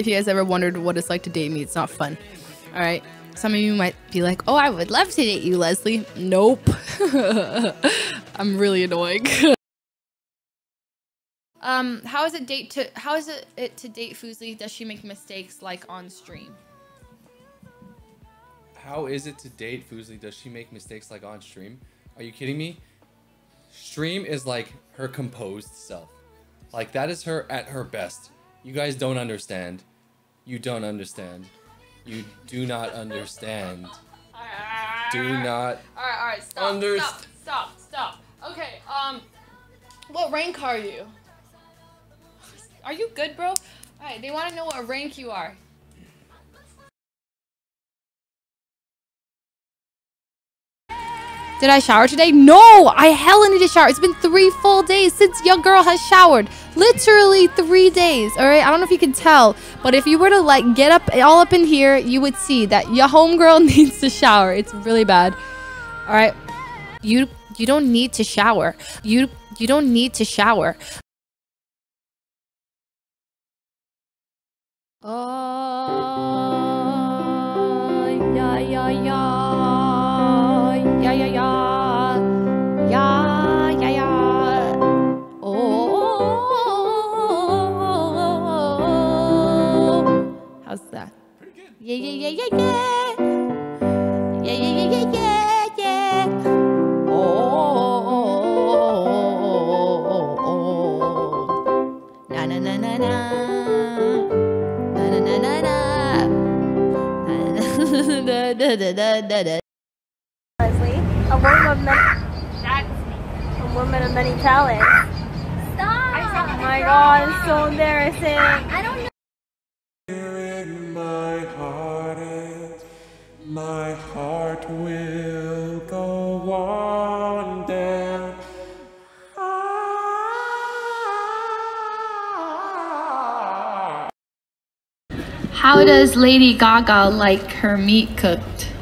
if you guys ever wondered what it's like to date me, it's not fun. All right. Some of you might be like, "Oh, I would love to date you, Leslie." Nope. I'm really annoying. um, how is it date to how is it, it to date Fuslie? Does she make mistakes like on stream? How is it to date Fuslie? Does she make mistakes like on stream? Are you kidding me? Stream is like her composed self. Like that is her at her best. You guys don't understand. You don't understand. You do not understand. Do not. All right, all right, stop, Underst- stop, stop, stop. Okay, um, what rank are you? Are you good, bro? All right, they want to know what rank you are. Did I shower today? No, I hella need to shower. It's been three full days since your girl has showered. Literally three days. All right, I don't know if you can tell, but if you were to like get up all up in here, you would see that your homegirl needs to shower. It's really bad. All right, you you don't need to shower. You you don't need to shower. Oh, yeah, yeah, yeah, Yeah, yeah, yeah, yeah, yeah. Yeah, yeah, yeah. Oh, oh, oh, oh, oh. Na na na na na. Na na na na na. Da da da da da da. Leslie, a woman of many. A woman of many talents. Stop! Oh my god, it's so embarrassing. I don't How does Lady Gaga like her meat cooked?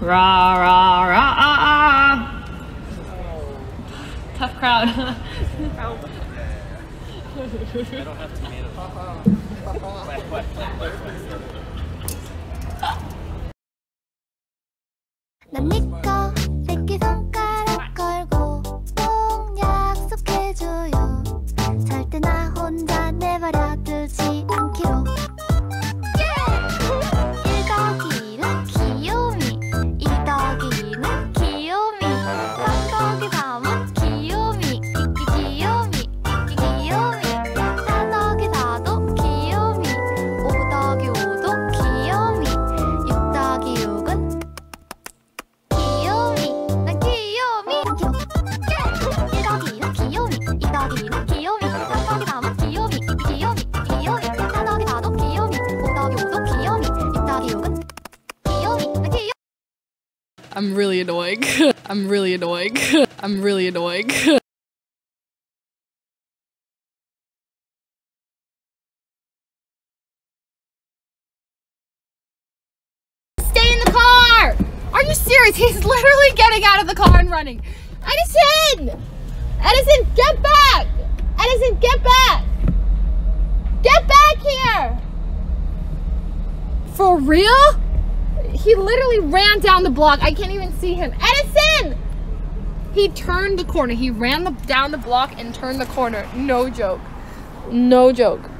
Rah, rah, rah, ah, ah. Tough crowd. I'm really annoying. I'm really annoying. I'm really annoying. Stay in the car! Are you serious? He's literally getting out of the car and running. Edison! Edison, get back! Edison, get back! Get back here! For real? He literally ran down the block. I can't even see him. Edison! He turned the corner. He ran the, down the block and turned the corner. No joke. No joke.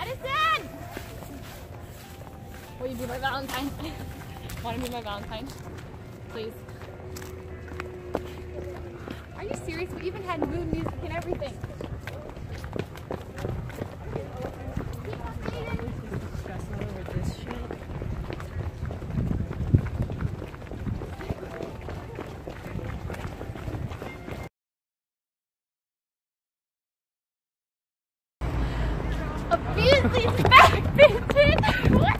Edison! Will you be my Valentine? Want to be my Valentine? Please. Are you serious? We even had mood music and everything. Back! What?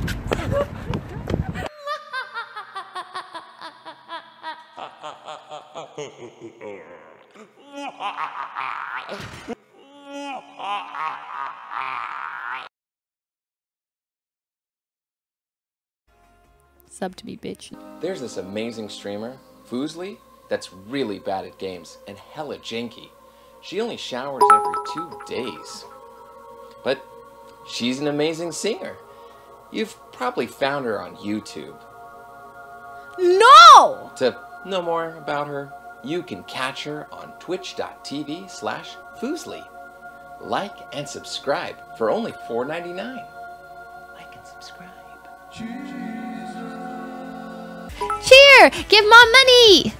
Sub to me, bitch. There's this amazing streamer, Fuslie, that's really bad at games and hella janky. She only showers every two days. but she's an amazing singer. You've probably found her on YouTube. No! To know more about her, you can catch her on twitch.tv slash Fuslie. Like and subscribe for only $4.99. Like and subscribe. Cheer! Give mom money!